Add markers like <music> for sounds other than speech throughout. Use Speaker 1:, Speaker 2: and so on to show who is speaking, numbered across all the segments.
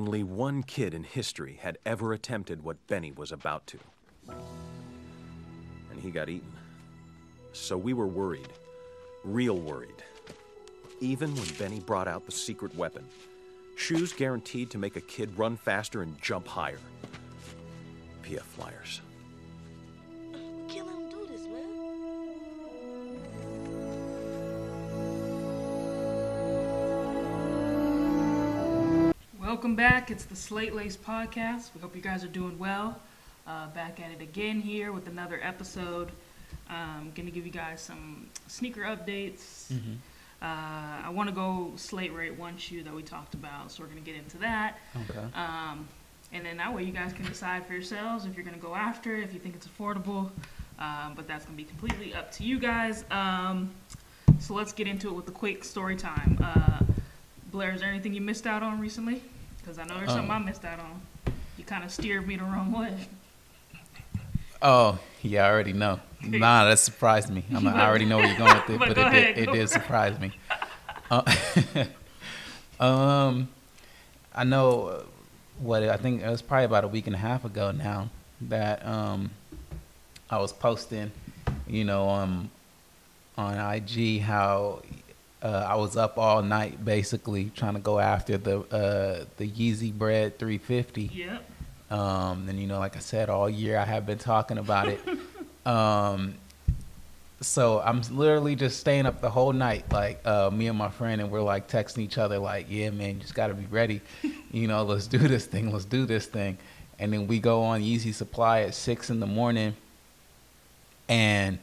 Speaker 1: Only one kid in history had ever attempted what Benny was about to. And he got eaten. So we were worried. Real worried. Even when Benny brought out the secret weapon. Shoes guaranteed to make a kid run faster and jump higher. PF Flyers.
Speaker 2: Welcome back. It's the Slate Laced Podcast. We hope you guys are doing well. Uh, back at it again here with another episode. Um, going to give you guys some sneaker updates. Uh, I want to go Slate Rate One shoe that we talked about, so we're going to get into that.
Speaker 3: Okay.
Speaker 2: Um, and then that way you guys can decide for yourselves if you're going to go after it, if you think it's affordable. Um, but that's going to be completely up to you guys. Um, so let's get into it with a quick story time. Uh, Blair, is there anything you missed out on recently? Because I know there's something I
Speaker 3: Um,
Speaker 2: missed out on. You kind of steered me the wrong way.
Speaker 3: Oh, yeah, I already know. <laughs> Nah, that surprised me. I'm, I already know where you're going with it,
Speaker 2: But
Speaker 3: but it
Speaker 2: ahead,
Speaker 3: did, it did surprise me. <laughs> Uh, <laughs> um, I know what I think it was probably about a week and a half ago now that um, I was posting, you know, um, on IG how uh, I was up all night basically trying to go after the uh, the Yeezy Bred 350.
Speaker 2: Yep.
Speaker 3: Um, and you know, like I said, all year I have been talking about it. <laughs> um, so I'm literally just staying up the whole night, like uh, me and my friend, and we're like texting each other, like, "Yeah, man, you just got to be ready. <laughs> You know, let's do this thing. Let's do this thing." And then we go on Yeezy Supply at six in the morning, and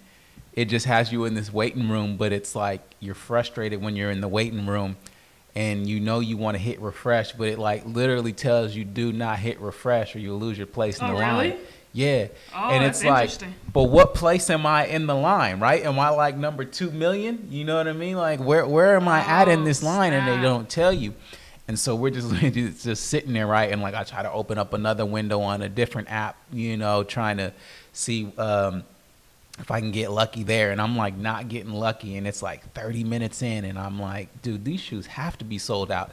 Speaker 3: it just has you in this waiting room, but it's like you're frustrated when you're in the waiting room and you know you want to hit refresh, but it like literally tells you do not hit refresh or you'll lose your place in
Speaker 2: Oh,
Speaker 3: the
Speaker 2: really?
Speaker 3: line. Yeah.
Speaker 2: Oh,
Speaker 3: and
Speaker 2: that's
Speaker 3: it's like, but what place am I in the line, right? Am I like number two million? You know what I mean? Like where where am I at in
Speaker 2: Oh,
Speaker 3: this line? And they don't tell you. And so we're just <laughs> just just sitting there, right? And like I try to open up another window on a different app, you know, trying to see um, if I can get lucky there. And I'm like not getting lucky. And it's like 30 minutes in, and I'm like, dude, these shoes have to be sold out.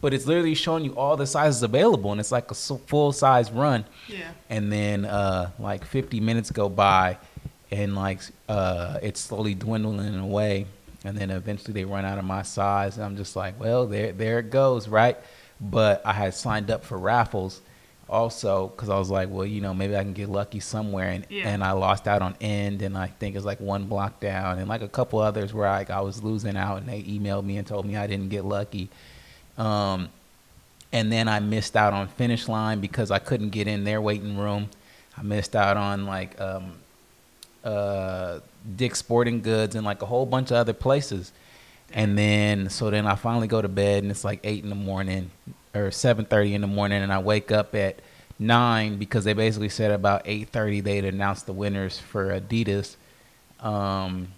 Speaker 3: But it's literally showing you all the sizes available, and it's like a full size run.
Speaker 2: Yeah.
Speaker 3: And then uh, like 50 minutes go by, and like uh, it's slowly dwindling away. And then eventually they run out of my size. And I'm just like, well, there, there it goes, right? But I had signed up for raffles also because I was like, well, you know, maybe I can get lucky somewhere. And,
Speaker 2: Yeah.
Speaker 3: and I lost out on End, and I think it's like one block down, and like a couple others where I, I was losing out, and they emailed me and told me I didn't get lucky. Um, and then I missed out on finish line because I couldn't get in their waiting room. I missed out on like um, uh, Dick's Sporting Goods and like a whole bunch of other places. And then so then I finally go to bed and it's like eight in the morning or seven thirty in the morning, and I wake up at nine because they basically said about eight thirty they'd announce the winners for Adidas. Um,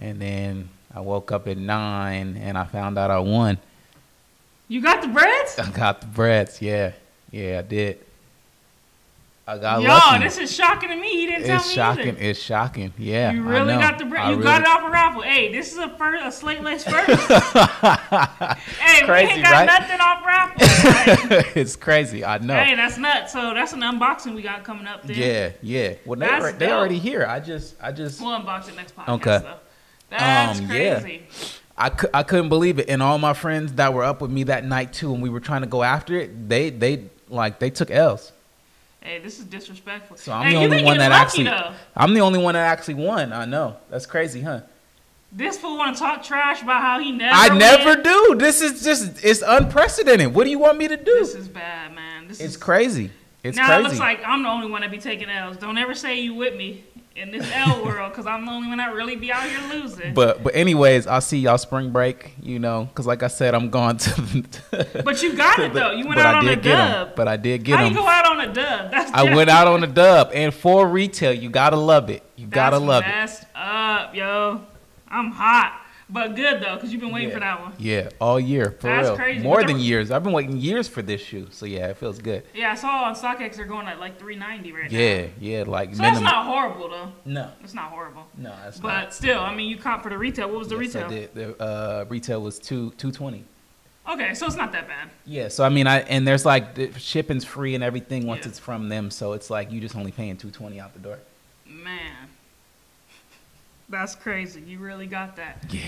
Speaker 3: and then I woke up at nine and I found out I won.
Speaker 2: You got the Breds?
Speaker 3: I got the Breds. Yeah, yeah, I did. I got
Speaker 2: Yo,
Speaker 3: lucky.
Speaker 2: this is shocking to me. You didn't tell me.
Speaker 3: it's shocking.
Speaker 2: either.
Speaker 3: It's shocking. Yeah,
Speaker 2: You
Speaker 3: I
Speaker 2: really got the
Speaker 3: Bred.
Speaker 2: You
Speaker 3: really-
Speaker 2: got it off a raffle. Hey, this is a first, a Slate Laced <laughs> first. hey, we
Speaker 3: Crazy,
Speaker 2: ain't got
Speaker 3: right?
Speaker 2: nothing off raffle. <laughs> Like,
Speaker 3: it's crazy. I know.
Speaker 2: hey, that's nuts. So that's an unboxing we got coming up. Then
Speaker 3: yeah, yeah. Well, they alre- they already here. I just, I just,
Speaker 2: we'll unbox it next podcast.
Speaker 3: Okay.
Speaker 2: Though. That's
Speaker 3: Um, yeah.
Speaker 2: crazy.
Speaker 3: I, cou- I couldn't believe it. And all my friends that were up with me that night too, and we were trying to go after it, they, they like they took L's.
Speaker 2: Hey, this is disrespectful.
Speaker 3: So I'm
Speaker 2: hey,
Speaker 3: the only one that actually,
Speaker 2: Though.
Speaker 3: I'm the only one that actually won. I know. That's crazy, huh?
Speaker 2: This fool want to talk trash about how he never.
Speaker 3: I never do. This is just, it's unprecedented. What do you want me to do?
Speaker 2: This is bad, man. This
Speaker 3: It's
Speaker 2: is
Speaker 3: crazy. It's
Speaker 2: now
Speaker 3: crazy.
Speaker 2: it looks like I'm the only one that be taking L's. Don't ever say you with me in this L world, because I'm the only one that really be out here losing.
Speaker 3: But but anyways, I'll see y'all spring break. You know, because like I said, I'm going to. The, <laughs>
Speaker 2: But you got it <laughs>
Speaker 3: the-
Speaker 2: though. You went out
Speaker 3: I
Speaker 2: on
Speaker 3: did
Speaker 2: a
Speaker 3: get 'em.
Speaker 2: dub.
Speaker 3: But I did get
Speaker 2: How
Speaker 3: them.
Speaker 2: you go out on a dub? That's
Speaker 3: I went out on a dub, and for retail, you gotta love it. You gotta
Speaker 2: That's
Speaker 3: love it.
Speaker 2: messed up, yo. I'm hot, but good though, cause you've been waiting
Speaker 3: Yeah.
Speaker 2: for that one.
Speaker 3: Yeah, all year for
Speaker 2: That's
Speaker 3: real.
Speaker 2: crazy.
Speaker 3: More
Speaker 2: But
Speaker 3: than years. I've been waiting years for this shoe. So yeah, it feels good.
Speaker 2: Yeah, I saw on StockX they're going at like 390 right now.
Speaker 3: Yeah, yeah, like
Speaker 2: So that's not horrible though.
Speaker 3: no,
Speaker 2: It's not horrible.
Speaker 3: no, that's
Speaker 2: But
Speaker 3: not.
Speaker 2: still, I mean, you caught for the retail. What was the
Speaker 3: Yes, I
Speaker 2: retail?
Speaker 3: did. The uh, retail was two two twenty.
Speaker 2: Okay, so it's not that bad.
Speaker 3: Yeah, so I mean, I and there's like the shipping's free and everything once
Speaker 2: Yeah.
Speaker 3: it's from them, so it's like you just only paying two twenty out the door.
Speaker 2: Man, that's crazy. You really got that.
Speaker 3: Yeah.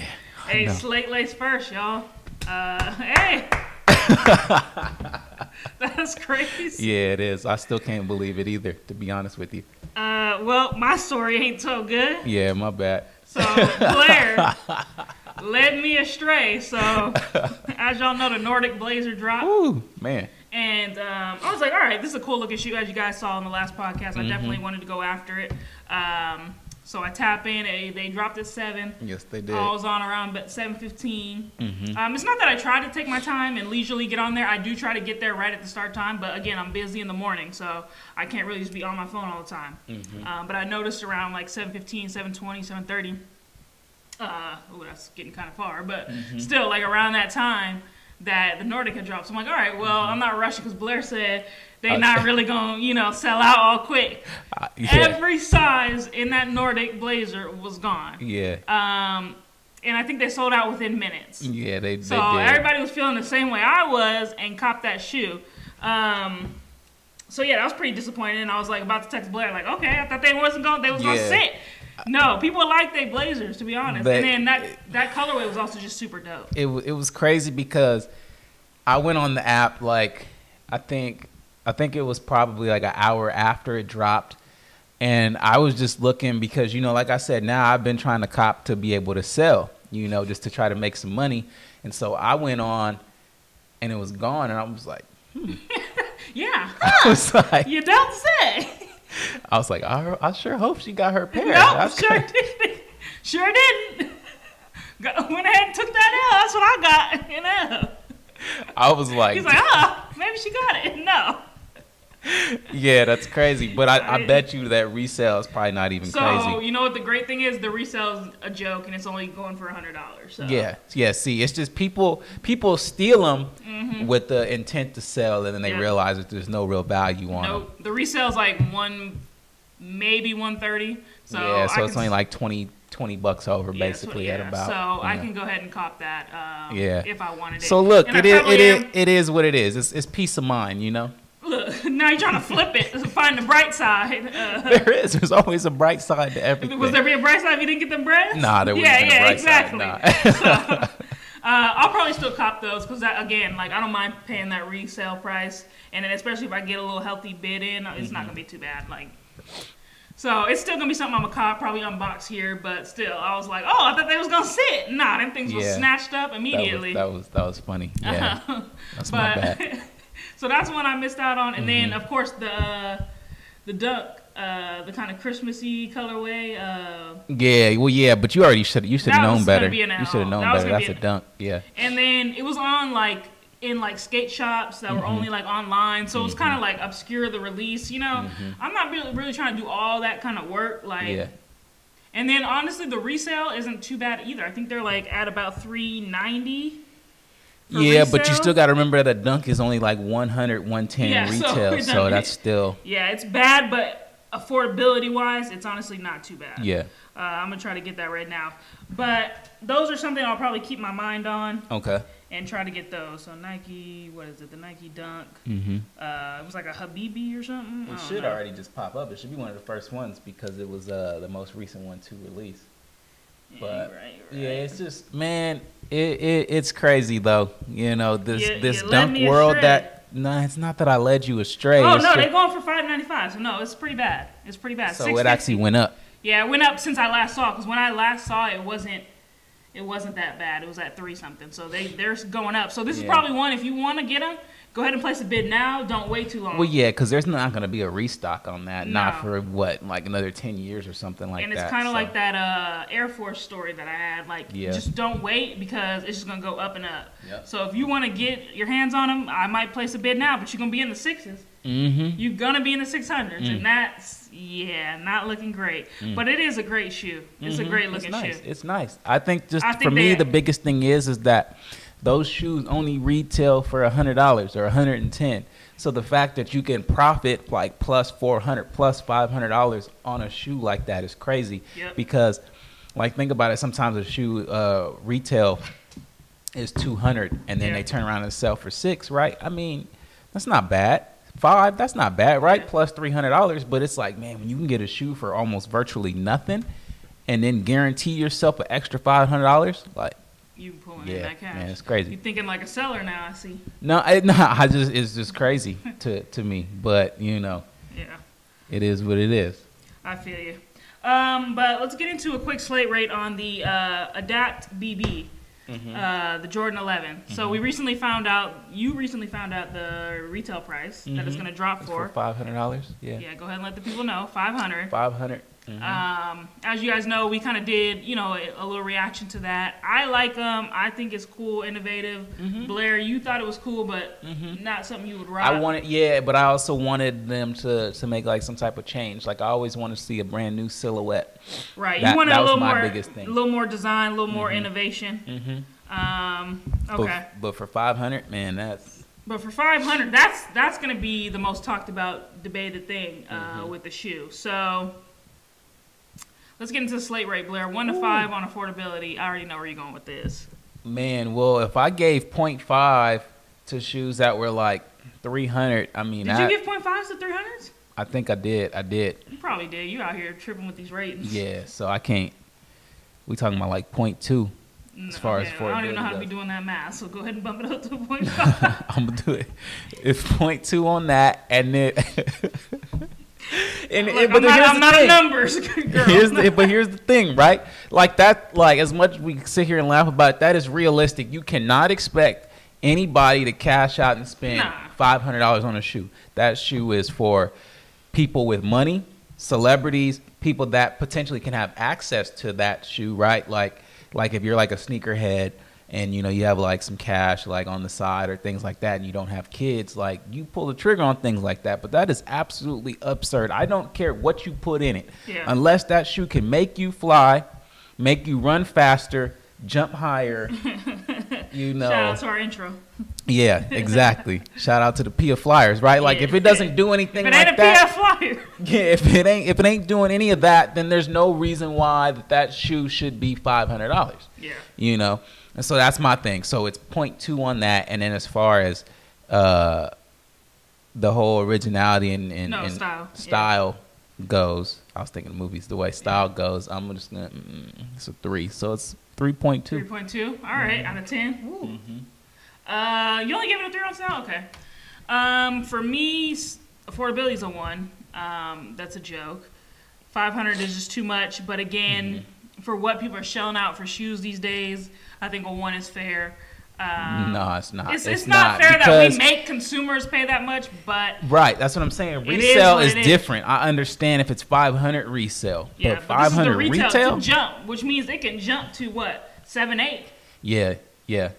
Speaker 2: Hey, Slate Laced first, y'all. Uh, <laughs> hey. <laughs> that's crazy.
Speaker 3: Yeah, it is. I still can't believe it either, to be honest with you.
Speaker 2: Uh, well, my story ain't so good.
Speaker 3: Yeah, my bad.
Speaker 2: So Blair <laughs> led me astray. So as y'all know, the Nordic Blazer dropped.
Speaker 3: Ooh, man.
Speaker 2: And um, I was like, all right, this is a cool looking shoe, as you guys saw in the last podcast. I definitely wanted to go after it. Um, so I tap in. They, they dropped at seven.
Speaker 3: Yes, they did.
Speaker 2: I was on around about seven fifteen.
Speaker 3: Mhm.
Speaker 2: Um, it's not that I try to take my time and leisurely get on there. I do try to get there right at the start time, but again, I'm busy in the morning, so I can't really just be on my phone all the time.
Speaker 3: Mm-hmm.
Speaker 2: Um, but I noticed around like 7:15, 7:20, 7:30. Uh, oh, that's getting kind of far, but
Speaker 3: Mm-hmm.
Speaker 2: still, like around that time that the Nordic had dropped. So I'm like, all right, well, I'm not rushing because Blair said they
Speaker 3: Uh,
Speaker 2: not <laughs> really gonna, you know, sell out all quick.
Speaker 3: Uh, yeah.
Speaker 2: Every size in that Nordic blazer was gone.
Speaker 3: yeah.
Speaker 2: Um, and I think they sold out within minutes.
Speaker 3: Yeah, they, did.
Speaker 2: So
Speaker 3: they did.
Speaker 2: everybody was feeling the same way I was and copped that shoe. Um, so yeah, that was pretty disappointing. And I was like about to text Blair, like, okay, I thought they wasn't going, they was gonna sit. No, people like their blazers, to be honest.
Speaker 3: But-
Speaker 2: and then that that colorway was also just super dope.
Speaker 3: it it was crazy because I went on the app like I think I think it was probably like an hour after it dropped, and I was just looking because you know, like I said, now I've been trying to cop to be able to sell, you know, just to try to make some money, and so I went on, and it was gone, and I was like, hmm. <laughs>
Speaker 2: Yeah, <laughs>
Speaker 3: I was <laughs> like,
Speaker 2: you don't say.
Speaker 3: I was like, I, I sure hope she got her pair.
Speaker 2: no, <laughs> sure didn't. Sure didn't. Went ahead and took that L. That's what I got. You know.
Speaker 3: I was like,
Speaker 2: He's like, oh, maybe she got it. <laughs> No.
Speaker 3: Yeah, that's crazy, but I, I bet you that resale is probably not even
Speaker 2: So
Speaker 3: crazy.
Speaker 2: you know what the great thing is? The resale is a joke, and it's only going for a hundred dollars. So.
Speaker 3: Yeah, yeah. See, it's just people people steal them with the intent to sell, and then they
Speaker 2: Mm-hmm. Yeah.
Speaker 3: realize that there's no real value on them.
Speaker 2: Nope. The resale's like one, maybe one thirty. So
Speaker 3: yeah, so
Speaker 2: I
Speaker 3: it's only
Speaker 2: s-
Speaker 3: like 20, 20 bucks over
Speaker 2: yeah,
Speaker 3: basically
Speaker 2: so,
Speaker 3: at about.
Speaker 2: So I can go ahead and cop that. Um,
Speaker 3: Yeah.
Speaker 2: If I wanted it.
Speaker 3: So look,
Speaker 2: And I
Speaker 3: it is it is it is what it is. It's it's peace of mind, you know.
Speaker 2: Look, <laughs> now you're trying to flip it to find the bright side. Uh, <laughs>
Speaker 3: There is. There's always a bright side to everything.
Speaker 2: was there be a bright side if you didn't get them Breds?
Speaker 3: Nah, there
Speaker 2: yeah,
Speaker 3: wasn't a
Speaker 2: yeah,
Speaker 3: bright side,
Speaker 2: exactly.
Speaker 3: nah. <laughs>
Speaker 2: so, uh, I'll probably still cop those because again, like I don't mind paying that resale price, and then especially if I get a little healthy bid in, it's
Speaker 3: Mm-hmm.
Speaker 2: not gonna be too bad. Like, so it's still gonna be something I'm gonna cop, probably unbox here, but still, I was like, oh, I thought they was gonna sit. Nah, them things was
Speaker 3: Yeah.
Speaker 2: snatched up
Speaker 3: that was,
Speaker 2: immediately.
Speaker 3: that was that was funny. Yeah, that's my bad.
Speaker 2: So that's one I missed out on, and then
Speaker 3: Mm-hmm.
Speaker 2: of course the uh, the duck, uh, the kind of Christmassy colorway. Uh,
Speaker 3: Yeah, well, yeah, but you already should you should have known better.
Speaker 2: be an
Speaker 3: You should have known
Speaker 2: That was
Speaker 3: better. That's
Speaker 2: be
Speaker 3: a
Speaker 2: an-
Speaker 3: dunk. Yeah.
Speaker 2: And then it was on like in like skate shops that
Speaker 3: Mm-hmm.
Speaker 2: were only like online, so it was kind of like obscure the release. You know, I'm not really really trying to do all that kind of work. Like,
Speaker 3: Mm-hmm. Yeah.
Speaker 2: and then honestly, the resale isn't too bad either. I think they're like at about three ninety.
Speaker 3: Yeah, but you still got to remember that a dunk is only like 100, 110
Speaker 2: Yeah, <laughs>
Speaker 3: retail,
Speaker 2: it
Speaker 3: so, <laughs> that's still
Speaker 2: Yeah, it's bad, but affordability wise, it's honestly not too bad.
Speaker 3: yeah.
Speaker 2: Uh, I'm gonna try to get that right now. But those are something I'll probably keep my mind on
Speaker 3: Okay.
Speaker 2: and try to get those. So Nike, what is it? The Nike Dunk.
Speaker 3: Mm-hmm.
Speaker 2: Uh, it was like a Habibi or something.
Speaker 3: It should
Speaker 2: know.
Speaker 3: already just pop up. It should be one of the first ones because it was uh, the most recent one to release.
Speaker 2: Yeah,
Speaker 3: But
Speaker 2: you're right,
Speaker 3: yeah, it's just man, it, it it's crazy though. You know this
Speaker 2: You-
Speaker 3: this
Speaker 2: you
Speaker 3: dunk world
Speaker 2: astray.
Speaker 3: that. No, it's not that I led you astray.
Speaker 2: Oh
Speaker 3: it's
Speaker 2: no, they're going for five ninety five. So no, it's pretty bad. It's pretty bad.
Speaker 3: so
Speaker 2: $6.50.
Speaker 3: it actually went up.
Speaker 2: Yeah, it went up since I last saw. Because when I last saw it, it wasn't. It wasn't that bad. It was at three something. So they they're going up. So this is probably one. If you want to get them, go ahead and place a bid now. Don't wait too long.
Speaker 3: Well, yeah, because there's not going to be a restock on that.
Speaker 2: No.
Speaker 3: Not for what, like another ten years or something like that.
Speaker 2: and it's kind of
Speaker 3: so-
Speaker 2: like that uh, Air Force story that I had. Like,
Speaker 3: Yeah.
Speaker 2: just don't wait because it's just gonna go up and up.
Speaker 3: Yep.
Speaker 2: So if you want to get your hands on them, I might place a bid now, but you're gonna be in the sixes.
Speaker 3: Mm-hmm.
Speaker 2: You're gonna be in the six hundreds,
Speaker 3: Mm.
Speaker 2: and that's yeah, not looking great. But it is a great shoe. It's a great looking
Speaker 3: Mm-hmm. it's nice.
Speaker 2: shoe.
Speaker 3: It's nice. I think just
Speaker 2: I
Speaker 3: for
Speaker 2: think
Speaker 3: me, the biggest thing is is that those shoes only retail for a hundred dollars or a hundred and ten. So the fact that you can profit like plus four hundred, plus five hundred dollars on a shoe like that is crazy.
Speaker 2: Yep.
Speaker 3: Because, like, think about it. Sometimes a shoe uh, retail is two hundred, and then
Speaker 2: Yeah.
Speaker 3: they turn around and sell for six, right? I mean, that's not bad. Five, that's not bad, right?
Speaker 2: Yeah.
Speaker 3: Plus three hundred dollars, but it's like, man, when you can get a shoe for almost virtually nothing, and then guarantee yourself an extra five hundred dollars, like,
Speaker 2: you pulling
Speaker 3: yeah, in
Speaker 2: that cash.
Speaker 3: Man, it's crazy.
Speaker 2: You're thinking like a seller now. I see.
Speaker 3: No, I, no, <laughs> I just it's just crazy <laughs> to to me, but you know.
Speaker 2: Yeah.
Speaker 3: It is what it is.
Speaker 2: I feel you. Um, but let's get into a quick slate rate on the uh, Adapt BB,
Speaker 3: mm-hmm.
Speaker 2: uh, the Jordan 11. Mm-hmm. So we mm-hmm. recently found out, you recently found out the retail price mm-hmm. that it's mm-hmm. going to drop
Speaker 3: it's for.
Speaker 2: for
Speaker 3: $500? Yeah.
Speaker 2: Yeah, go ahead and let the people know. 500
Speaker 3: 500 Mm-hmm.
Speaker 2: Um, as you guys know, we kind of did, you know, a, a, little reaction to that. I like them. I think it's cool, innovative. Mm-hmm. Blair, you thought it was cool, but mm-hmm. not something you would rock.
Speaker 3: I wanted, yeah, but I also wanted them to to make like some type of change. Like I always want to see a brand new silhouette.
Speaker 2: Right.
Speaker 3: That,
Speaker 2: you wanted a little more, a little more design, a little more mm-hmm. innovation.
Speaker 3: Mm-hmm.
Speaker 2: Um, okay.
Speaker 3: But, but for five hundred, man, that's
Speaker 2: but for 500, that's that's going to be the most talked about, debated thing uh,
Speaker 3: mm-hmm.
Speaker 2: with the shoe. So let's get into the slate rate, Blair. One to five on affordability. I already know where you're going with this.
Speaker 3: man. Well, if I gave 0.5 to shoes that were like three hundred, I mean,
Speaker 2: Did
Speaker 3: that,
Speaker 2: you give 0.5s to 300s?
Speaker 3: I think I did. I did.
Speaker 2: You probably did. You out here tripping with these ratings.
Speaker 3: Yeah. So I can't. We talking about like 0.2.
Speaker 2: Mm,
Speaker 3: as far as
Speaker 2: okay, I don't even know how to be doing that math. So go ahead and bump it up to <laughs> 0.5.
Speaker 3: I'm gonna do it. It's 0.2 on that, and then. <laughs> and,
Speaker 2: Look,
Speaker 3: but
Speaker 2: I'm not, I'm not a numbers <laughs> <laughs> girl.
Speaker 3: here's the, but here's the thing, right? Like that, like as much as we sit here and laugh about it, that is realistic. You cannot expect anybody to cash out and spend
Speaker 2: Nah.
Speaker 3: five hundred dollars on a shoe. That shoe is for people with money, celebrities, people that potentially can have access to that shoe, right? Like, like if you're like a sneakerhead and you know you have like some cash like on the side or things like that and you don't have kids like you pull the trigger on things like that but that is absolutely absurd i don't care what you put in it
Speaker 2: Yeah.
Speaker 3: unless that shoe can make you fly make you run faster jump higher <laughs> you know
Speaker 2: Shout out to our intro.
Speaker 3: yeah exactly <laughs> shout out to the PF Flyers right like if it doesn't do anything
Speaker 2: If it ain't a
Speaker 3: that
Speaker 2: PF flyer. <laughs>
Speaker 3: yeah, if it ain't if it ain't doing any of that, then there's no reason why that, that shoe should be five hundred dollars.
Speaker 2: Yeah.
Speaker 3: You know, and so that's my thing. So it's point two on that, and then as far as uh, the whole originality and, and,
Speaker 2: No,
Speaker 3: and
Speaker 2: style, yeah.
Speaker 3: goes, I was thinking movies the way style goes. I'm just gonna mm, it's a three, so it's three point two.
Speaker 2: 3.2. All right,
Speaker 3: Mm-hmm.
Speaker 2: out of 10. Ooh. Uh, you only gave it a 3 on style? Okay. Um, for me, affordability is a 1. Um, that's a joke. 500 is just too much. But again,
Speaker 3: Mm-hmm.
Speaker 2: For what people are shelling out for shoes these days, I think a 1 is fair. Um,
Speaker 3: no, it's not.
Speaker 2: It's, it's, not, fair that we make consumers pay that much, but
Speaker 3: Right, that's what I'm saying.
Speaker 2: Is
Speaker 3: Resale is,
Speaker 2: is.
Speaker 3: different. I understand if it's 500 resale,
Speaker 2: yeah,
Speaker 3: but
Speaker 2: but this is the
Speaker 3: 500
Speaker 2: retail,
Speaker 3: retail,
Speaker 2: jump, which means it can jump to what seven, eight,
Speaker 3: yeah, yeah.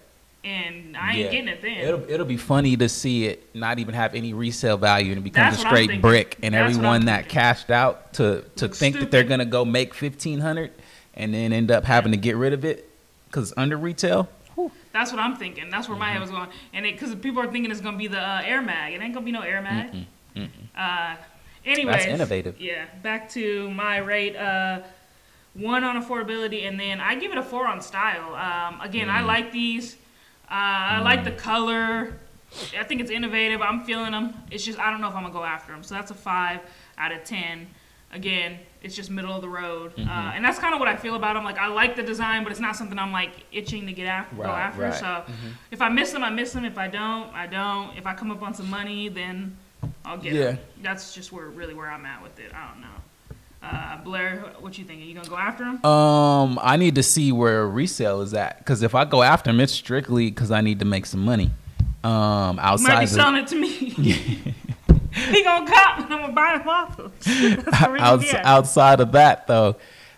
Speaker 2: and I ain't
Speaker 3: yeah.
Speaker 2: getting it then.
Speaker 3: It'll it'll be funny to see it not even have any resale value and it becomes
Speaker 2: That's
Speaker 3: a straight brick, and
Speaker 2: That's
Speaker 3: everyone that cashed out to to
Speaker 2: Looks
Speaker 3: think that they're gonna go make 1500 and then end up having to get rid of it because it's under retail.
Speaker 2: That's what I'm thinking. That's where my
Speaker 3: Mm-hmm.
Speaker 2: head was going. And it because people are thinking it's going to be the uh, Air Mag. It ain't going to be no Air Mag. Uh, anyways.
Speaker 3: That's innovative.
Speaker 2: Yeah. Back to my rate. Uh, one on affordability, and then I give it a four on style. Um, again,
Speaker 3: Mm.
Speaker 2: I like these. Uh, I like the color. I think it's innovative. I'm feeling them. It's just I don't know if I'm gonna go after them. So that's a five out of ten. Again, it's just middle of the road,
Speaker 3: Mm-hmm.
Speaker 2: uh, and that's kind of what I feel about them. Like I like the design, but it's not something I'm like itching to get after. go after.
Speaker 3: right. Mm-hmm.
Speaker 2: So if I miss them, I miss them. If I don't, I don't. If I come up on some money, then I'll get
Speaker 3: Yeah.
Speaker 2: them. That's just where really where I'm at with it. I don't know. Uh, Blair, what you thinking? Are you gonna go after them?
Speaker 3: Um, I need to see where resale is at because if I go after them, it's strictly because I need to make some money. Um,
Speaker 2: You might
Speaker 3: outside
Speaker 2: be selling it to me. <laughs> <laughs> <laughs> he gonna cop and I'm gonna buy him off him. <laughs> That's the reason
Speaker 3: outs- outside of that though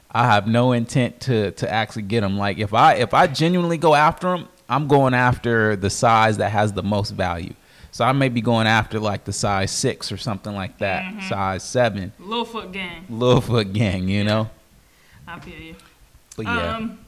Speaker 3: i have no intent to to actually get them like if i if i genuinely go after them i'm going after the size that has the most value so i may be going after like the size six or something like that
Speaker 2: Mm-hmm.
Speaker 3: size seven
Speaker 2: Little foot gang.
Speaker 3: little foot gang you know
Speaker 2: I feel you.
Speaker 3: but yeah
Speaker 2: Um.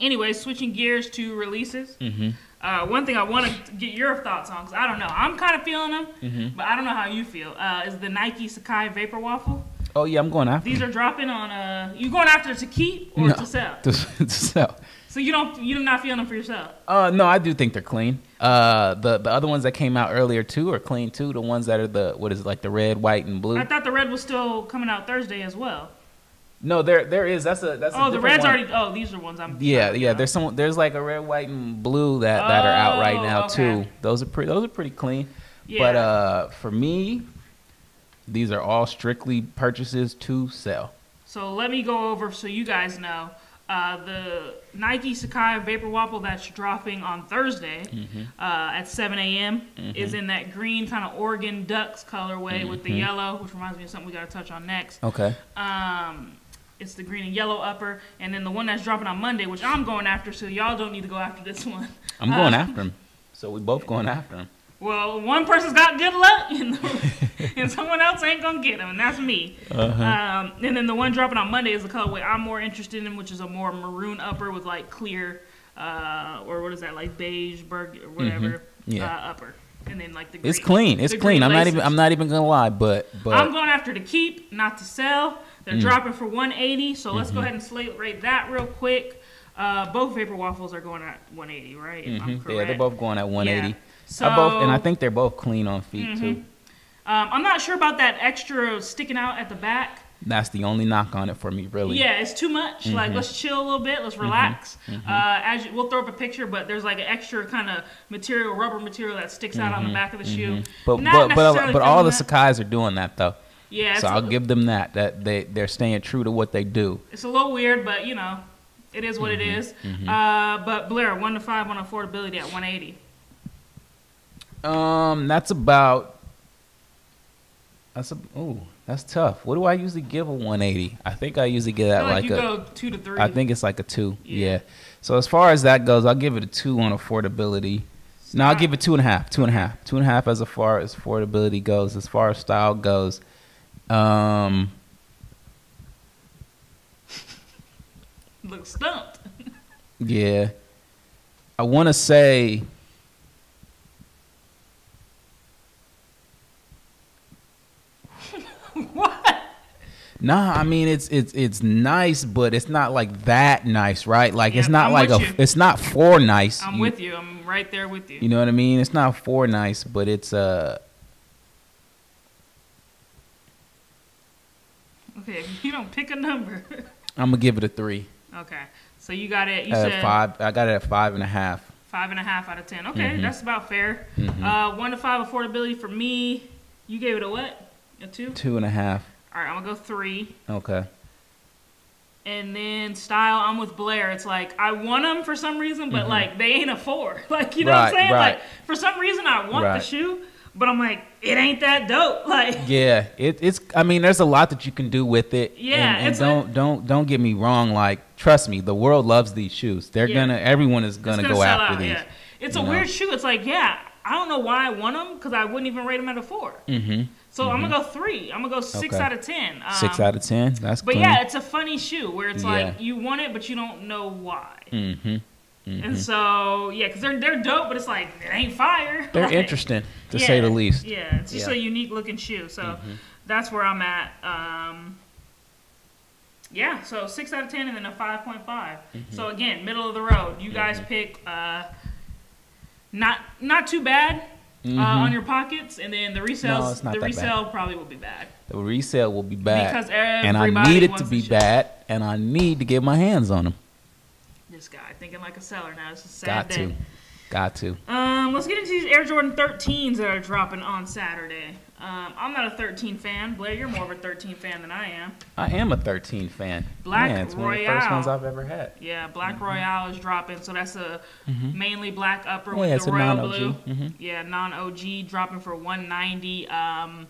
Speaker 2: Anyway, switching gears to releases.
Speaker 3: Mhm.
Speaker 2: Uh, one thing I want to get your thoughts on, because I don't know, I'm kind of feeling them,
Speaker 3: Mm-hmm.
Speaker 2: but I don't know how you feel. Uh, is the Nike Sacai Vapor Waffle?
Speaker 3: oh yeah i'm going after
Speaker 2: These are dropping on. Uh, you going after to keep or
Speaker 3: No.
Speaker 2: to sell? <laughs>
Speaker 3: to, to sell
Speaker 2: So you don't you're not feeling them for yourself.
Speaker 3: Uh, no, I do think they're clean. Uh, the the other ones that came out earlier too are clean too. The ones that are the what is it like the red, white, and blue.
Speaker 2: I thought the red was still coming out Thursday as well.
Speaker 3: No, there there is. That's a that's. a
Speaker 2: Oh, the red's
Speaker 3: one.
Speaker 2: already. Oh, these are ones I'm.
Speaker 3: Yeah, yeah. There's some. There's like a red, white, and blue that that are out right
Speaker 2: Oh,
Speaker 3: now
Speaker 2: okay.
Speaker 3: too. Those are pretty. Those are pretty clean.
Speaker 2: Yeah.
Speaker 3: But uh, for me, these are all strictly purchases to sell.
Speaker 2: So let me go over so you guys know. Uh, the Nike Sacai Vapor Waffle that's dropping on Thursday
Speaker 3: Mm-hmm.
Speaker 2: uh, at 7 a.m. is in that green kind of Oregon Ducks colorway with
Speaker 3: Mm-hmm.
Speaker 2: the yellow, which reminds me of something we got to touch on next.
Speaker 3: Okay.
Speaker 2: Um, it's the green and yellow upper, and then the one that's dropping on Monday, which I'm going after, so y'all don't need to go after this one.
Speaker 3: I'm going
Speaker 2: Uh,
Speaker 3: after him. So we both going after him.
Speaker 2: Well, one person's got good luck, <laughs> and, and someone else ain't gonna get them, and that's me.
Speaker 3: Uh-huh.
Speaker 2: Um, and then the one dropping on Monday is the colorway I'm more interested in, which is a more maroon upper with like clear, uh, or what is that, like beige, burg, or whatever,
Speaker 3: Mm-hmm. Yeah.
Speaker 2: uh, upper. And then like the green, It's
Speaker 3: clean. It's clean. I'm not even. I'm not even gonna lie. But but
Speaker 2: I'm going after to keep, not to sell. They're
Speaker 3: Mm.
Speaker 2: dropping for 180, so let's
Speaker 3: Mm-hmm.
Speaker 2: go ahead and slate rate that real quick. Uh, both vapor waffles are going at 180, right?
Speaker 3: Mhm. yeah, they're both going at 180.
Speaker 2: Yeah. So
Speaker 3: I both, and I think they're both clean on feet too.
Speaker 2: um, I'm not sure about that extra sticking out at the back.
Speaker 3: That's the only knock on it for me, really.
Speaker 2: Yeah, it's too much.
Speaker 3: Mm-hmm.
Speaker 2: Like, let's chill a little bit. Let's relax. Uh, as you, we'll throw up a picture, but there's like an extra kind of material, rubber material that sticks out on the back of the shoe.
Speaker 3: Mm-hmm. But
Speaker 2: Not
Speaker 3: but but, but all the. Sacai's are doing that though.
Speaker 2: Yeah,
Speaker 3: so I'll give them that. That they they're staying true to what they do.
Speaker 2: it's a little weird, but you know, it is what it is. Mm-hmm. Uh, but Blair, one to five on affordability at 180.
Speaker 3: Um, that's about. That's a oh, that's tough. What do I usually give a 180? I think I usually get
Speaker 2: I
Speaker 3: that
Speaker 2: like,
Speaker 3: like
Speaker 2: you
Speaker 3: a.
Speaker 2: go two to three.
Speaker 3: I think it's like a two.
Speaker 2: Yeah.
Speaker 3: Yeah. So as far as that goes, I'll give it a two on affordability. No, I'll give it two and a half. Two and a half. Two and a half as far as affordability goes. As far as style goes, um,
Speaker 2: Look stumped.
Speaker 3: yeah, I want to say. <laughs>
Speaker 2: what?
Speaker 3: Nah, I mean it's it's it's nice, but it's not like that nice, right? Like it's not
Speaker 2: I'm
Speaker 3: like a
Speaker 2: you.
Speaker 3: it's not for nice.
Speaker 2: I'm
Speaker 3: you,
Speaker 2: with you. I'm right there with you.
Speaker 3: You know what I mean? It's not for nice, but it's uh
Speaker 2: Okay, <laughs> you don't pick a number. <laughs>
Speaker 3: I'm gonna give it a three.
Speaker 2: okay, so you got it. You
Speaker 3: At
Speaker 2: said
Speaker 3: five, I got it at five and a half.
Speaker 2: five and a half out of ten. Okay,
Speaker 3: Mhm.
Speaker 2: that's about fair.
Speaker 3: Mhm.
Speaker 2: Uh, one to five affordability for me. You gave it a what? A two.
Speaker 3: Two and a half.
Speaker 2: All right, I'm gonna go three.
Speaker 3: Okay.
Speaker 2: And then style, I'm with Blair. It's like I want them for some reason, but like they ain't a four. <laughs> Like you know what I'm
Speaker 3: Mm-hmm.
Speaker 2: Saying?
Speaker 3: right.
Speaker 2: Like for some reason I want the shoe, but I'm like it ain't that dope. <laughs> Like
Speaker 3: Yeah, it, it's. I mean, there's a lot that you can do with it.
Speaker 2: Yeah,
Speaker 3: and, and don't don't don't get me wrong. Like, trust me, the world loves these shoes. They're
Speaker 2: Yeah.
Speaker 3: gonna. Everyone is gonna,
Speaker 2: gonna
Speaker 3: go after
Speaker 2: out.
Speaker 3: these.
Speaker 2: Yeah, it's a
Speaker 3: know?
Speaker 2: weird shoe. It's like yeah, I don't know why I want them because I wouldn't even rate them at a four.
Speaker 3: Mm-hmm.
Speaker 2: So I'm gonna go three. I'm gonna go six
Speaker 3: Okay.
Speaker 2: out of ten. Um,
Speaker 3: Six out of ten. That's good.
Speaker 2: But
Speaker 3: clean.
Speaker 2: yeah, it's a funny shoe where it's like you want it, but you don't know why.
Speaker 3: Mm-hmm.
Speaker 2: And so yeah, because they're they're dope, but it's like it ain't fire.
Speaker 3: They're
Speaker 2: Like,
Speaker 3: interesting to
Speaker 2: yeah,
Speaker 3: say the least.
Speaker 2: Yeah, it's just
Speaker 3: Yeah. Mm-hmm.
Speaker 2: a unique looking shoe. So that's where I'm at. Um, yeah, so six out of ten, and then a five point five.
Speaker 3: Mm-hmm.
Speaker 2: So again, middle of the road. You guys pick. Uh, not not too bad. Uh, on your pockets, and then the resales,
Speaker 3: Mm-hmm. No,
Speaker 2: the
Speaker 3: that bad.
Speaker 2: resale probably will be bad.
Speaker 3: The resale will be bad,
Speaker 2: Because
Speaker 3: and I need it to be bad, and I need to get my hands on them.
Speaker 2: This guy thinking like a seller now. It's a sad
Speaker 3: Got
Speaker 2: day.
Speaker 3: to, got to.
Speaker 2: Um, let's get into these Air Jordan 13s that are dropping on Saturday. Um, I'm not a 13 fan. Blair, you're more of a 13 fan than I am.
Speaker 3: I am a 13 fan.
Speaker 2: Black
Speaker 3: Man, it's one of the first ones I've ever had.
Speaker 2: Yeah, Black Royale is dropping, so that's a mainly black upper
Speaker 3: Oh,
Speaker 2: with
Speaker 3: yeah,
Speaker 2: the
Speaker 3: it's a
Speaker 2: royal blue.
Speaker 3: Mhm.
Speaker 2: Yeah, non OG dropping for 190. Um,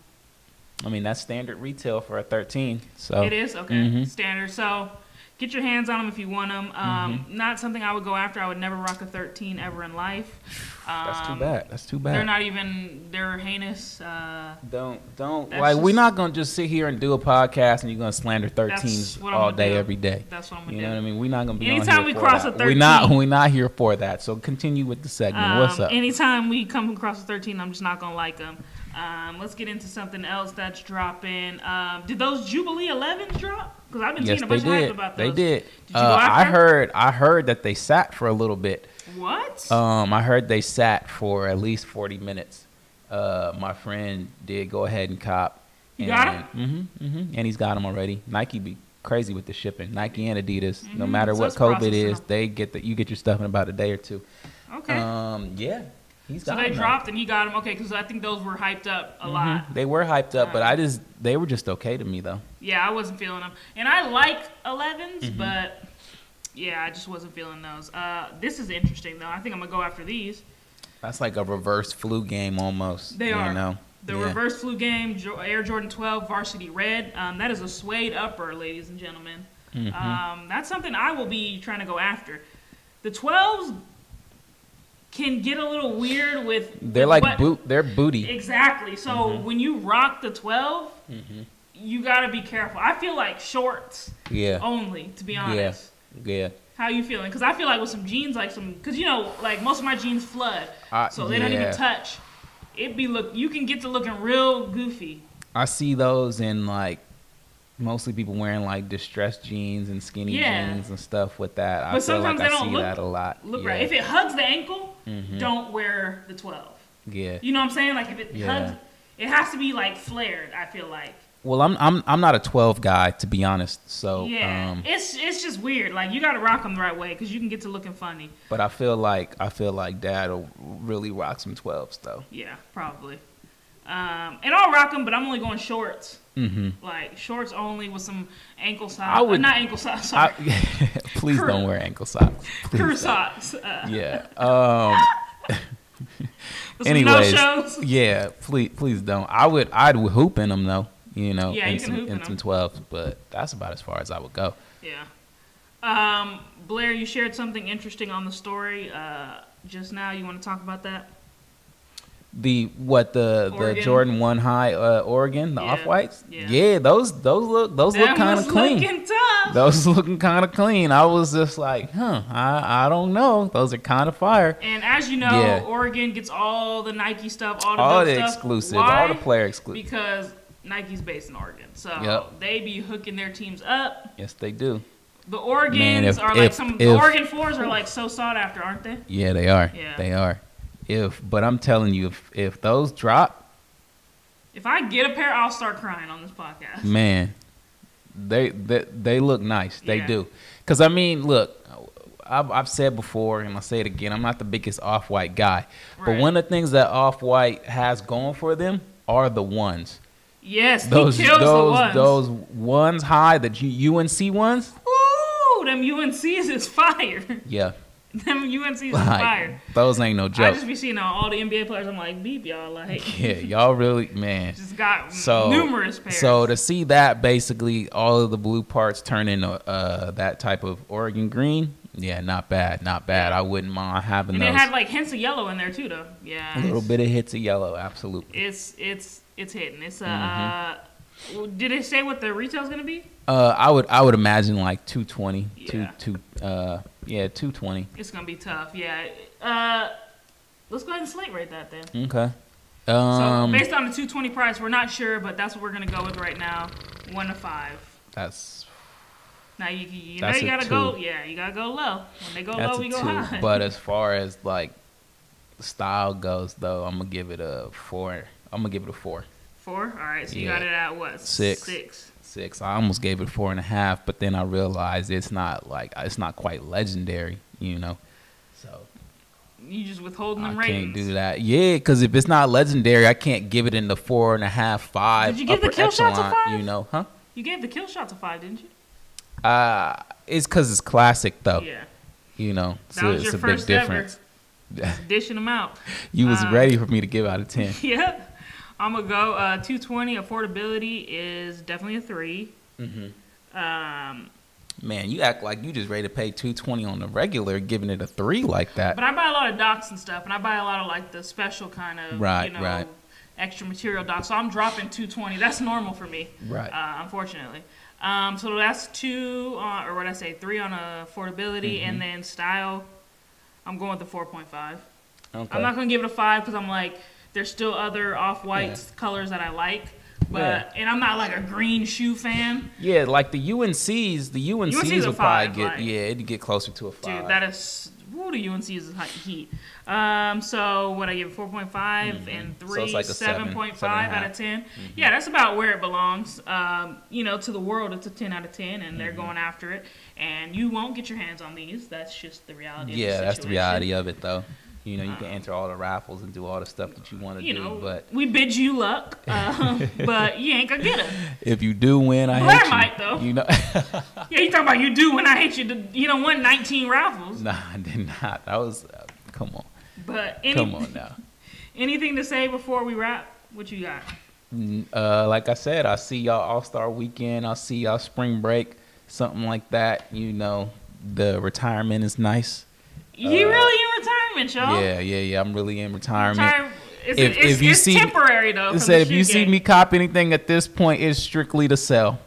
Speaker 3: I mean, that's standard retail for a 13. So
Speaker 2: It is okay,
Speaker 3: Mhm.
Speaker 2: standard. So get your hands on them if you want them. Um,
Speaker 3: Mm-hmm.
Speaker 2: Not something I would go after. I would never rock a 13 ever in life.
Speaker 3: that's too
Speaker 2: Um,
Speaker 3: bad. That's too bad.
Speaker 2: They're not even. They're heinous. Uh,
Speaker 3: Don't don't
Speaker 2: That's
Speaker 3: like we're not gonna just sit here and do a podcast and you're gonna slander 13s all day
Speaker 2: do.
Speaker 3: every day.
Speaker 2: that's what I'm gonna
Speaker 3: You
Speaker 2: do.
Speaker 3: know what I mean? We're not gonna be on
Speaker 2: Anytime
Speaker 3: here
Speaker 2: we
Speaker 3: for
Speaker 2: cross
Speaker 3: that.
Speaker 2: a
Speaker 3: We're not
Speaker 2: 13.
Speaker 3: we're not here for that. So continue with the segment. What's
Speaker 2: Um,
Speaker 3: up?
Speaker 2: Anytime we come across a 13, I'm just not gonna like them. Um, let's get into something else that's dropping. Um, did those Jubilee 11s drop? Because I've been
Speaker 3: Yes,
Speaker 2: seeing a
Speaker 3: they
Speaker 2: bunch of hype
Speaker 3: did.
Speaker 2: about
Speaker 3: They
Speaker 2: those.
Speaker 3: did.
Speaker 2: Did you
Speaker 3: Uh, I heard. I heard that they sat for a little bit.
Speaker 2: What?
Speaker 3: Um, I heard they sat for at least forty minutes. Uh, my friend did go ahead and cop.
Speaker 2: You got 'em?
Speaker 3: Mm-hmm, mm-hmm. And he's got them already. Nike be crazy with the shipping. Nike and Adidas. No
Speaker 2: Mhm,
Speaker 3: matter
Speaker 2: so
Speaker 3: what COVID
Speaker 2: processing
Speaker 3: is, they get the you get your stuff in about a day or two.
Speaker 2: okay.
Speaker 3: Um, yeah, he's
Speaker 2: so they dropped and he got them. Okay, because I think those were hyped up a
Speaker 3: Mhm.
Speaker 2: lot.
Speaker 3: They were hyped up, but I just they were just okay to me though.
Speaker 2: Yeah, I wasn't feeling them. And I like 11s,
Speaker 3: Mm-hmm.
Speaker 2: but yeah, I just wasn't feeling those. Uh, this is interesting, though. I think I'm going to go after these.
Speaker 3: That's like a reverse flu game almost.
Speaker 2: They
Speaker 3: you
Speaker 2: are.
Speaker 3: Know?
Speaker 2: The
Speaker 3: Yeah.
Speaker 2: reverse flu game, Air Jordan 12 Varsity Red. Um, that is a suede upper, ladies and gentlemen.
Speaker 3: Mhm.
Speaker 2: Um, that's something I will be trying to go after. The 12s can get a little weird with.
Speaker 3: They're like
Speaker 2: what-
Speaker 3: boot. They're booty.
Speaker 2: Exactly. So
Speaker 3: Mm-hmm.
Speaker 2: when you rock the 12, you got to be careful. I feel like shorts
Speaker 3: Yeah.
Speaker 2: only, to be
Speaker 3: yeah.
Speaker 2: honest.
Speaker 3: Yeah.
Speaker 2: How you feeling? Because I feel like with some jeans, like some, because you know, like most of my jeans flood,
Speaker 3: Uh,
Speaker 2: so they don't even touch. It be look, you can get to looking real goofy.
Speaker 3: I see those in like mostly people wearing like distressed jeans and skinny
Speaker 2: Yeah.
Speaker 3: jeans and stuff with that. I
Speaker 2: But
Speaker 3: feel like
Speaker 2: sometimes
Speaker 3: I
Speaker 2: don't
Speaker 3: see
Speaker 2: look-
Speaker 3: that a lot.
Speaker 2: Look
Speaker 3: yeah.
Speaker 2: right. If it hugs the ankle,
Speaker 3: Mhm.
Speaker 2: don't wear the 12.
Speaker 3: yeah.
Speaker 2: You know what I'm saying? Like if it
Speaker 3: Yeah.
Speaker 2: hugs, it has to be like flared. I feel like.
Speaker 3: Well, I'm I'm I'm not a 12 guy to be honest. So
Speaker 2: yeah,
Speaker 3: um
Speaker 2: it's it's just weird. Like you got to rock them the right way because you can get to looking funny.
Speaker 3: but I feel like I feel like dad will really rock some 12s though.
Speaker 2: Yeah, probably. Um, and I'll rock them, but I'm only going shorts.
Speaker 3: Mhm.
Speaker 2: Like shorts only with some ankle socks.
Speaker 3: I would-
Speaker 2: uh, not ankle socks. Sorry,
Speaker 3: I, <laughs> please
Speaker 2: Crew-
Speaker 3: don't wear ankle socks. Please
Speaker 2: crew socks. Uh,
Speaker 3: Yeah. Um <laughs> anyways, yeah, please please don't. I would I'd hoop in them though, you know,
Speaker 2: Yeah,
Speaker 3: in
Speaker 2: you can
Speaker 3: some
Speaker 2: hoop in
Speaker 3: in some 12s, but that's about as far as I would go.
Speaker 2: Yeah. Um, Blair, you shared something interesting on the story uh, just now. You want to talk about that?
Speaker 3: The what the
Speaker 2: Oregon.
Speaker 3: the Jordan One High uh, Oregon the
Speaker 2: Yeah,
Speaker 3: off whites
Speaker 2: yeah.
Speaker 3: those those look those look kind of clean those <laughs> looking kind of clean I was just like huh I I don't know those are kind of fire
Speaker 2: And as you know,
Speaker 3: Yeah.
Speaker 2: Oregon gets all the Nike stuff, all the
Speaker 3: all the
Speaker 2: stuff.
Speaker 3: exclusive
Speaker 2: Why?
Speaker 3: all the player exclusive
Speaker 2: Because Nike's based in Oregon, so
Speaker 3: Yep.
Speaker 2: they be hooking their teams up.
Speaker 3: yes they do
Speaker 2: The Oregons
Speaker 3: Man, if-
Speaker 2: are like
Speaker 3: if-
Speaker 2: some. the Oregon fours are like so sought after, aren't they?
Speaker 3: yeah they are
Speaker 2: Yeah.
Speaker 3: they are if but I'm telling you if if those drop
Speaker 2: If I get a pair, I'll start crying on this podcast.
Speaker 3: man they they, they look nice they
Speaker 2: Yeah.
Speaker 3: do because i mean look I've, I've said before and i'll say it again i'm not the biggest off-white guy but one of the things that off-white has going for them are the ones
Speaker 2: Yes,
Speaker 3: those
Speaker 2: he kills
Speaker 3: those
Speaker 2: the ones.
Speaker 3: those ones high the unc ones
Speaker 2: Ooh, them UNCs is fire.
Speaker 3: yeah
Speaker 2: them UNCs is
Speaker 3: like,
Speaker 2: fire.
Speaker 3: those ain't no joke.
Speaker 2: I just be seeing all the NBA players. I'm like, beep y'all, like, <laughs>
Speaker 3: yeah y'all really man
Speaker 2: just got
Speaker 3: so
Speaker 2: numerous pairs.
Speaker 3: So to see that basically all of the blue parts turn into uh, that type of Oregon green, yeah, not bad, not bad. I wouldn't mind having
Speaker 2: and
Speaker 3: those.
Speaker 2: it had like hints of yellow in there too, though. Yeah,
Speaker 3: a little bit of hints of yellow, absolutely.
Speaker 2: It's it's it's hitting. It's uh,
Speaker 3: Mm-hmm.
Speaker 2: uh did it say what the retail's gonna be?
Speaker 3: Uh, I would I would imagine like 220,
Speaker 2: Yeah.
Speaker 3: two two uh yeah 220.
Speaker 2: It's gonna be tough. Yeah. Uh, let's go ahead and slate rate that then.
Speaker 3: Okay.
Speaker 2: So
Speaker 3: Um,
Speaker 2: based on the 220 price, we're not sure, but that's what we're gonna go with right now. One to five.
Speaker 3: that's
Speaker 2: Now you you know you gotta go. Yeah, you gotta go low. When they go
Speaker 3: that's
Speaker 2: low, we go
Speaker 3: two.
Speaker 2: high.
Speaker 3: But as <laughs> far as like style goes, though, I'm gonna give it a four. I'm gonna give it a four.
Speaker 2: Four. All right. So you
Speaker 3: Yeah.
Speaker 2: got it at what?
Speaker 3: Six.
Speaker 2: Six.
Speaker 3: Six. I almost gave it four and a half, but then I realized it's not like it's not quite legendary, you know. So
Speaker 2: You just withholding
Speaker 3: I
Speaker 2: them
Speaker 3: can't do that. Yeah, because if it's not legendary, I can't give it in the four and a half, five.
Speaker 2: Did you give the kill shots a
Speaker 3: echelon,
Speaker 2: five?
Speaker 3: You know, huh?
Speaker 2: You gave the kill shots a five, didn't you?
Speaker 3: Uh it's because it's classic though.
Speaker 2: Yeah.
Speaker 3: You know,
Speaker 2: That
Speaker 3: so it's a big difference. <laughs>
Speaker 2: Dishing them out.
Speaker 3: you was
Speaker 2: Uh,
Speaker 3: ready for me to give out a ten. <laughs>
Speaker 2: Yep. I'm gonna go. Uh, 220 affordability is definitely a 3
Speaker 3: Mm-hmm.
Speaker 2: Um,
Speaker 3: Man, you act like you just ready to pay two twenty on the regular, giving it a three like that.
Speaker 2: but I buy a lot of docs and stuff, and I buy a lot of like the special kind of
Speaker 3: Right,
Speaker 2: you know
Speaker 3: right.
Speaker 2: extra material docs. So I'm dropping 220. That's normal for me.
Speaker 3: Right.
Speaker 2: Uh, unfortunately. Um, so that's two, uh, or what I say, three on affordability,
Speaker 3: Mm-hmm.
Speaker 2: and then style. I'm going with the 4.5.
Speaker 3: okay.
Speaker 2: I'm not gonna give it a five because I'm like, There's still other off white
Speaker 3: Yeah.
Speaker 2: colors that I like, but
Speaker 3: Yeah.
Speaker 2: and I'm not like a green shoe fan.
Speaker 3: Yeah, like the UNCs, the UNCs,
Speaker 2: UNCs
Speaker 3: would probably
Speaker 2: five,
Speaker 3: get
Speaker 2: like-
Speaker 3: yeah, it'd get closer to a five.
Speaker 2: Dude, that is woo the UNC is hot heat. Um, so what I give four point five and
Speaker 3: Mm-hmm. So
Speaker 2: three
Speaker 3: it's like a seven,
Speaker 2: seven point
Speaker 3: seven and
Speaker 2: five
Speaker 3: a
Speaker 2: out of 10 Yeah, that's about where it belongs. Um, you know, to the world, it's a ten out of ten, and
Speaker 3: Mm-hmm.
Speaker 2: they're going after it. And you won't get your hands on these. That's just the reality. of
Speaker 3: yeah,
Speaker 2: the
Speaker 3: that's the reality of it though. You know, you can enter all the raffles and do all the stuff that you want to
Speaker 2: You
Speaker 3: do,
Speaker 2: know,
Speaker 3: but
Speaker 2: we bid you luck, um, <laughs> but you ain't gonna get it.
Speaker 3: if you do win, I
Speaker 2: Blair
Speaker 3: hate you.
Speaker 2: might, though.
Speaker 3: You know, <laughs>
Speaker 2: Yeah, you talking about you do when I hate you. You don't win 19 raffles,
Speaker 3: nah, I did not. That was uh, come on,
Speaker 2: but any,
Speaker 3: come on now. <laughs>
Speaker 2: anything to say before we wrap? What you got?
Speaker 3: Uh, like I said, I'll see y'all All Star Weekend. I'll see y'all spring break, something like that. You know, the retirement is nice.
Speaker 2: You
Speaker 3: Uh,
Speaker 2: really in retirement, y'all?
Speaker 3: Yeah, yeah, yeah. I'm really in retirement.
Speaker 2: Retire- It's,
Speaker 3: If-
Speaker 2: it's,
Speaker 3: if you
Speaker 2: it's
Speaker 3: see-
Speaker 2: temporary though.
Speaker 3: It said if you
Speaker 2: shoe
Speaker 3: see me cop anything at this point, it's strictly to sell.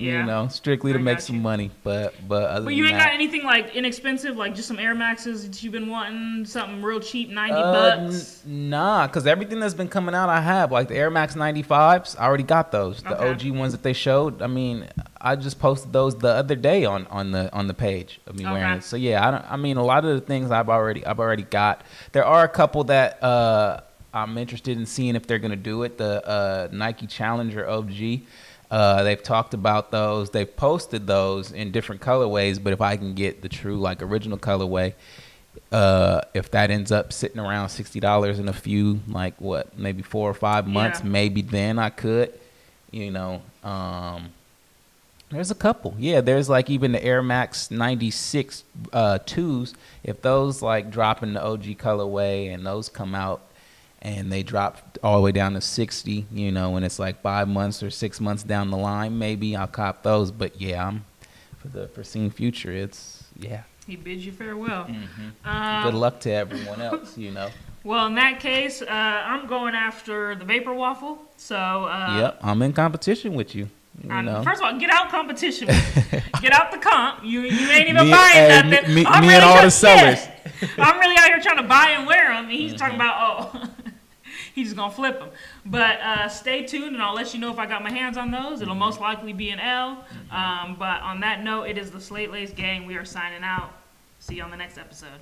Speaker 2: Yeah.
Speaker 3: You know, strictly to
Speaker 2: I
Speaker 3: make some
Speaker 2: you.
Speaker 3: money. But but other
Speaker 2: But you ain't got anything like inexpensive, like just some Air Maxes that you've been wanting, something real cheap, ninety
Speaker 3: Uh,
Speaker 2: bucks.
Speaker 3: n- nah, because everything that's been coming out, I have like the Air Max 95s. I already got those. The
Speaker 2: Okay.
Speaker 3: OG ones that they showed. I mean, I just posted those the other day on, on the on the page of me wearing it. So yeah, I don't. I mean, a lot of the things I've already I've already got. There are a couple that uh, I'm interested in seeing if they're gonna do it. The uh, Nike Challenger OG. Uh, they've talked about those. They've posted those in different colorways. But if I can get the true like original colorway, uh, if that ends up sitting around sixty dollars in a few, like what, maybe four or five months,
Speaker 2: Yeah.
Speaker 3: maybe then I could, you know. Um, there's a couple, yeah. There's like even the Air Max '96 uh, twos. If those like drop in the OG colorway and those come out and they drop all the way down to 60, you know, and it's like five months or six months down the line, maybe I'll cop those. But yeah, I'm for the foreseen future. It's yeah.
Speaker 2: He bids you farewell.
Speaker 3: Mm-hmm.
Speaker 2: Um,
Speaker 3: Good luck to everyone else, you know. <laughs>
Speaker 2: Well, in that case, uh, I'm going after the Vapor Waffle. So, uh,
Speaker 3: yep, I'm in competition with you. You know.
Speaker 2: first of all, get out competition. <laughs> get out the comp. You you ain't even
Speaker 3: Me-
Speaker 2: buying
Speaker 3: hey,
Speaker 2: nothing.
Speaker 3: me- me-
Speaker 2: I'm
Speaker 3: me and all the sellers. <laughs>
Speaker 2: I'm really out here trying to buy and wear them, and he's
Speaker 3: Mm-hmm.
Speaker 2: talking about oh. <laughs> He's just gonna flip them, but uh, stay tuned, and I'll let you know if I got my hands on those. It'll
Speaker 3: Mm-hmm.
Speaker 2: most likely be an L. Um, but on that note, it is the Slate Laced Gang. We are signing out. See you on the next episode.